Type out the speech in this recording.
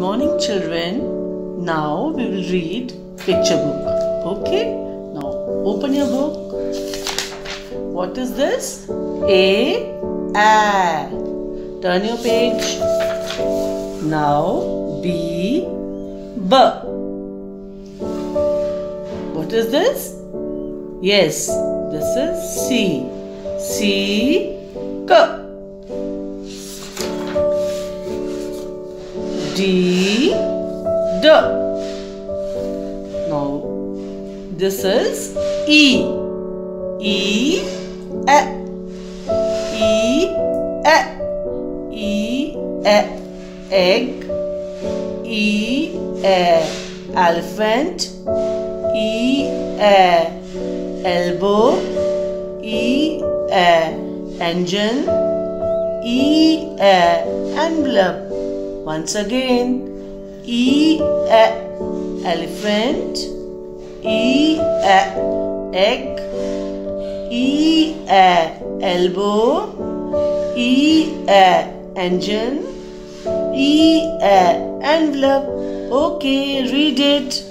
morning, children. Now we will read picture book. Okay? Now open your book. What is this? A, a. Turn your page. Now B, b. What is this? Yes, this is C. C, k. D. Now, this is E. E, E. E, E. E, E. Egg. E, E. Elephant. E, E. Elbow. E, E. Engine. E, E. Envelope. Once again, E, elephant, E, egg, E, elbow, E, E, engine, E, E, envelope. Okay, read it.